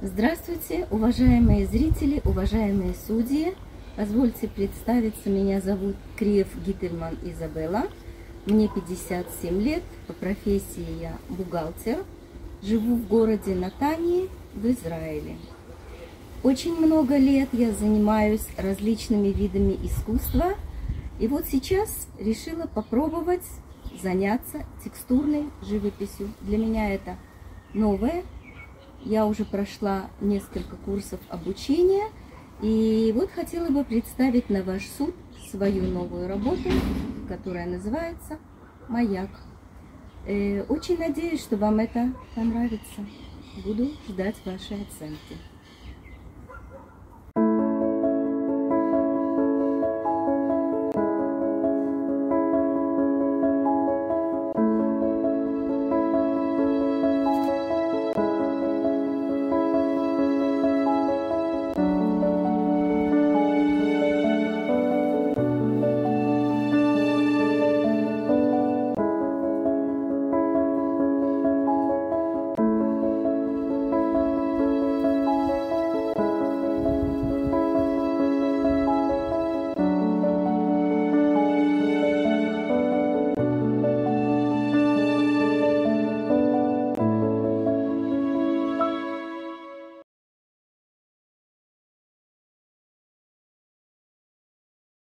Здравствуйте, уважаемые зрители, уважаемые судьи. Позвольте представиться, меня зовут Криев Гиттельман Изабелла. Мне 57 лет, по профессии я бухгалтер. Живу в городе Натании в Израиле. Очень много лет я занимаюсь различными видами искусства. И вот сейчас решила попробовать заняться текстурной живописью. Для меня это новое, я уже прошла несколько курсов обучения. И вот хотела бы представить на ваш суд свою новую работу, которая называется «Маяк». Э, очень надеюсь, что вам это понравится. Буду ждать вашей оценки.